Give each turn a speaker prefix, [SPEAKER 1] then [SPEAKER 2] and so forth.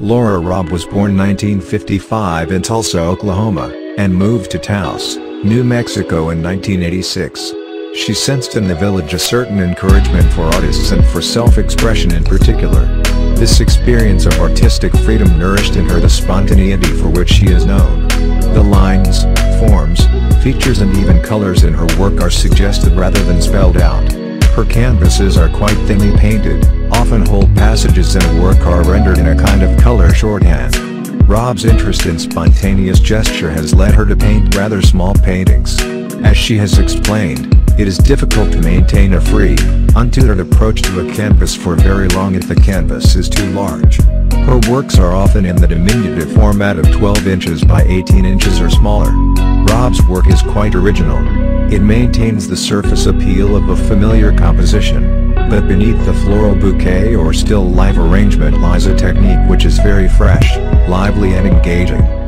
[SPEAKER 1] Laura Robb was born 1955 in Tulsa, Oklahoma, and moved to Taos, New Mexico in 1986. She sensed in the village a certain encouragement for artists and for self-expression in particular. This experience of artistic freedom nourished in her the spontaneity for which she is known. The lines, forms, features and even colors in her work are suggested rather than spelled out. Her canvases are quite thinly painted, often whole passages in a work are rendered in a kind of color shorthand. Robb's interest in spontaneous gesture has led her to paint rather small paintings. As she has explained, it is difficult to maintain a free, untutored approach to a canvas for very long if the canvas is too large. Her works are often in the diminutive format of 12 inches by 18 inches or smaller. Robb's work is quite original. It maintains the surface appeal of a familiar composition, but beneath the floral bouquet or still life arrangement lies a technique which is very fresh, lively and engaging.